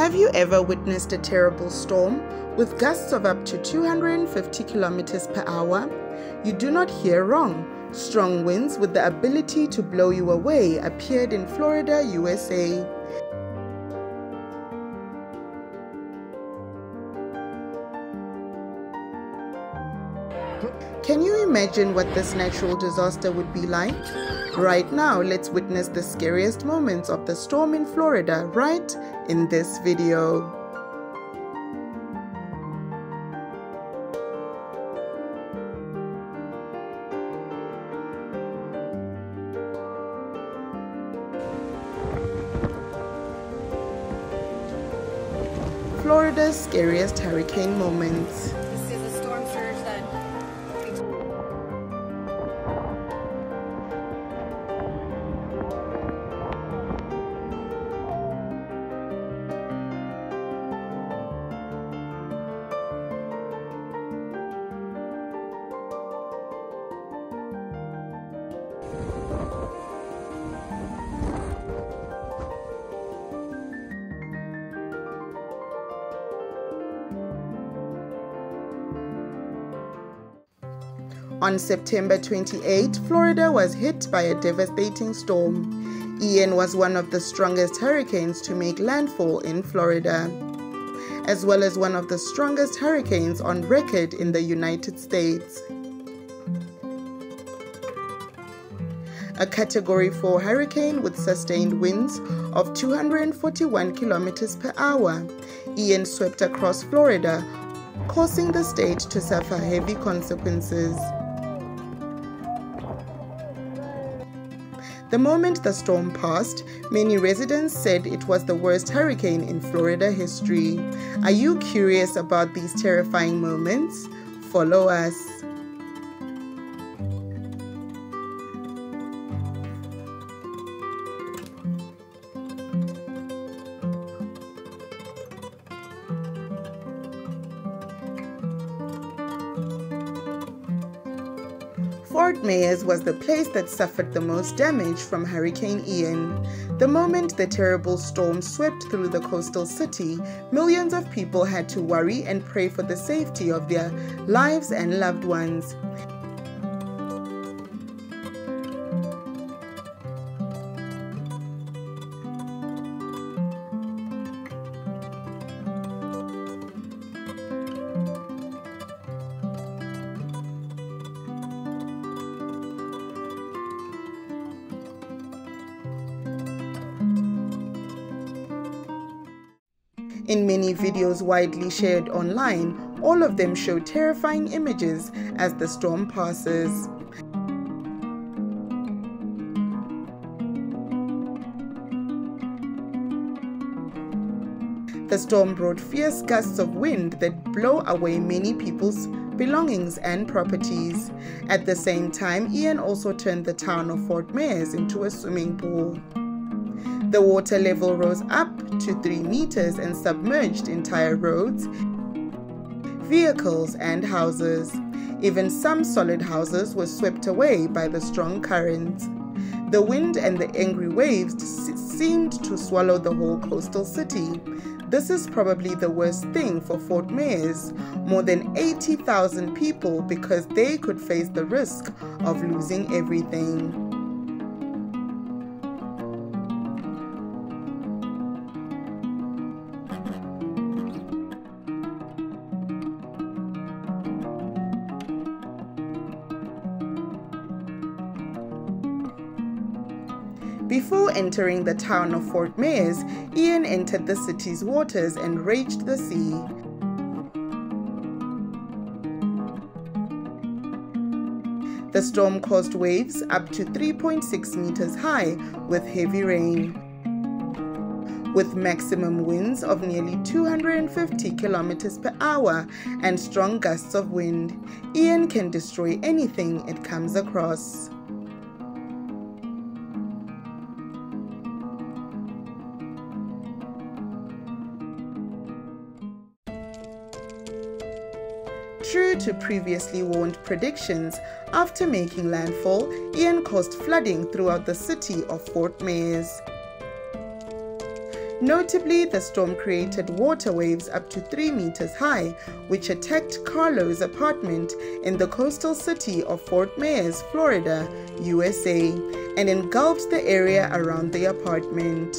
Have you ever witnessed a terrible storm with gusts of up to 250 kilometers per hour? You do not hear wrong. Strong winds with the ability to blow you away appeared in Florida, USA. Can you imagine what this natural disaster would be like? Right now, let's witness the scariest moments of the storm in Florida right in this video. Florida's scariest hurricane moments. On September 28, Florida was hit by a devastating storm. Ian was one of the strongest hurricanes to make landfall in Florida, as well as one of the strongest hurricanes on record in the United States. A Category 4 hurricane with sustained winds of 241 kilometers per hour, Ian swept across Florida, causing the state to suffer heavy consequences. The moment the storm passed, many residents said it was the worst hurricane in Florida history. Are you curious about these terrifying moments? Follow us. Myers was the place that suffered the most damage from Hurricane Ian. The moment the terrible storm swept through the coastal city, millions of people had to worry and pray for the safety of their lives and loved ones. In many videos widely shared online, all of them show terrifying images as the storm passes. The storm brought fierce gusts of wind that blow away many people's belongings and properties. At the same time, Ian also turned the town of Fort Myers into a swimming pool. The water level rose up to 3 meters and submerged entire roads, vehicles, and houses. Even some solid houses were swept away by the strong currents. The wind and the angry waves seemed to swallow the whole coastal city. This is probably the worst thing for Fort Myers, more than 80,000 people because they could face the risk of losing everything. Before entering the town of Fort Myers, Ian entered the city's waters and raged the sea. The storm caused waves up to 3.6 meters high with heavy rain. With maximum winds of nearly 250 kilometers per hour and strong gusts of wind, Ian can destroy anything it comes across. True to previously warned predictions, after making landfall, Ian caused flooding throughout the city of Fort Myers. Notably, the storm created water waves up to 3 meters high, which attacked Carlo's apartment in the coastal city of Fort Myers, Florida, USA, and engulfed the area around the apartment.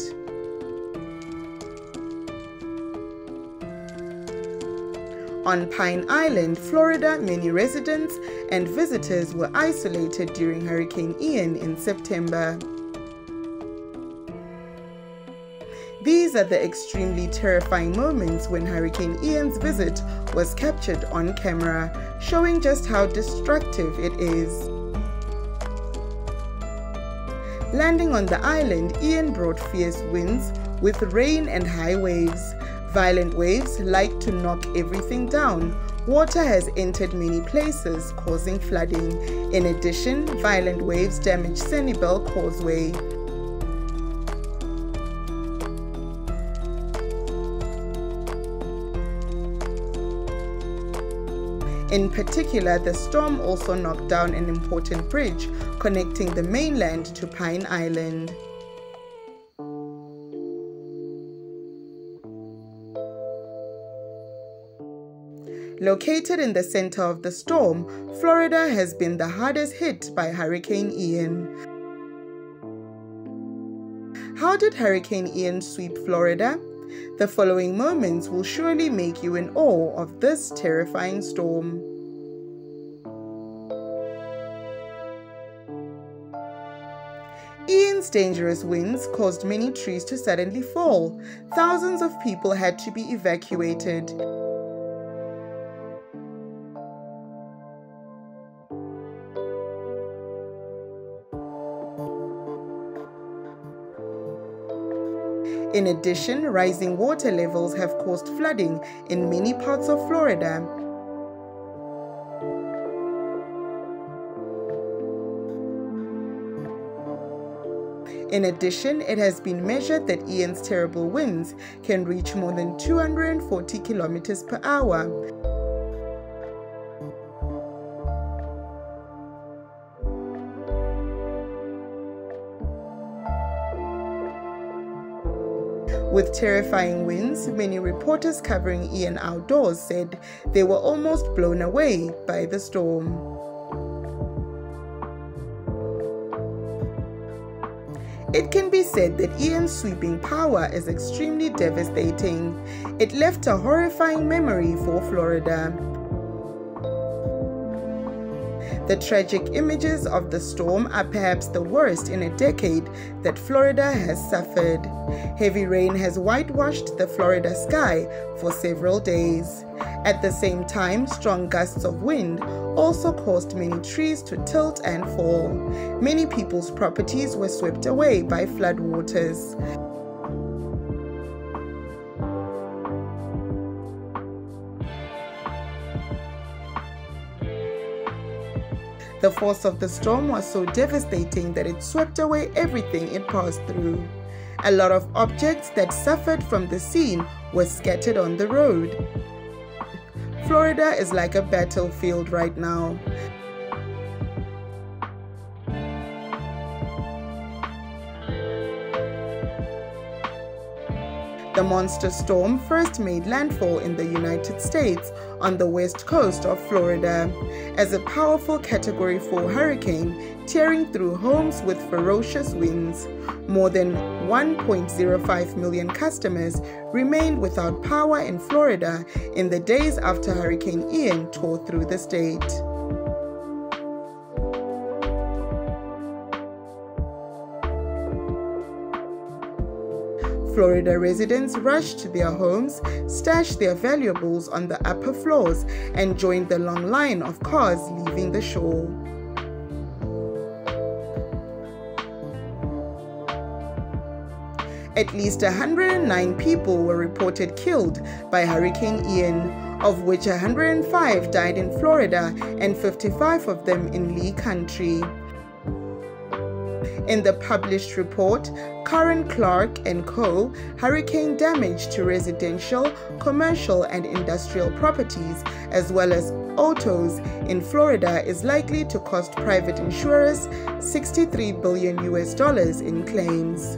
On Pine Island, Florida, many residents and visitors were isolated during Hurricane Ian in September. These are the extremely terrifying moments when Hurricane Ian's visit was captured on camera, showing just how destructive it is. Landing on the island, Ian brought fierce winds with rain and high waves. Violent waves like to knock everything down. Water has entered many places, causing flooding. In addition, violent waves damaged Sanibel Causeway. In particular, the storm also knocked down an important bridge connecting the mainland to Pine Island. Located in the center of the storm, Florida has been the hardest hit by Hurricane Ian. How did Hurricane Ian sweep Florida? The following moments will surely make you in awe of this terrifying storm. Ian's dangerous winds caused many trees to suddenly fall. Thousands of people had to be evacuated. In addition, rising water levels have caused flooding in many parts of Florida. In addition, it has been measured that Ian's terrible winds can reach more than 240 kilometers per hour. With terrifying winds, many reporters covering Ian outdoors said they were almost blown away by the storm. It can be said that Ian's sweeping power is extremely devastating. It left a horrifying memory for Florida. The tragic images of the storm are perhaps the worst in a decade that Florida has suffered. Heavy rain has whitewashed the Florida sky for several days. At the same time, strong gusts of wind also caused many trees to tilt and fall. Many people's properties were swept away by floodwaters. The force of the storm was so devastating that it swept away everything it passed through. A lot of objects that suffered from the scene were scattered on the road. Florida is like a battlefield right now. The monster storm first made landfall in the United States on the west coast of Florida as a powerful Category 4 hurricane tearing through homes with ferocious winds. More than 1.05 million customers remained without power in Florida in the days after Hurricane Ian tore through the state. Florida residents rushed to their homes, stashed their valuables on the upper floors, and joined the long line of cars leaving the shore. At least 109 people were reported killed by Hurricane Ian, of which 105 died in Florida and 55 of them in Lee County. In the published report, Karen Clark and Co., hurricane damage to residential, commercial, and industrial properties, as well as autos in Florida, is likely to cost private insurers 63 billion US dollars in claims.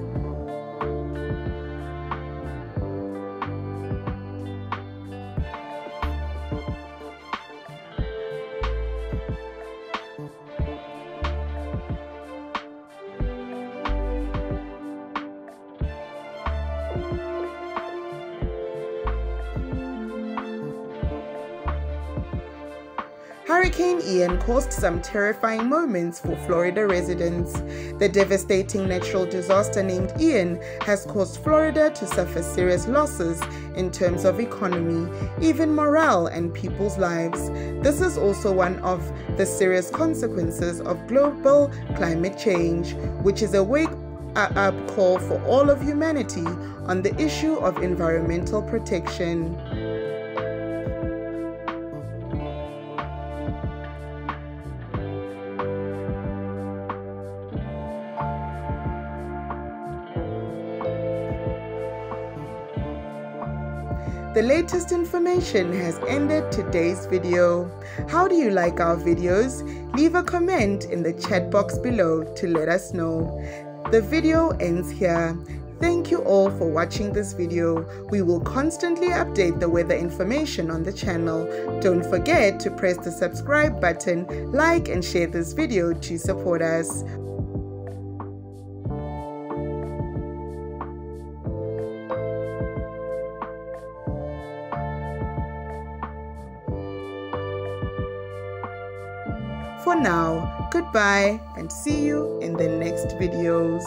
Hurricane Ian caused some terrifying moments for Florida residents. The devastating natural disaster named Ian has caused Florida to suffer serious losses in terms of economy, even morale and people's lives. This is also one of the serious consequences of global climate change, which is a wake up call for all of humanity on the issue of environmental protection. The latest information has ended today's video. How do you like our videos? Leave a comment in the chat box below to let us know. The video ends here. Thank you all for watching this video. We will constantly update the weather information on the channel. Don't forget to press the subscribe button, like and share this video to support us. For now, goodbye and see you in the next videos.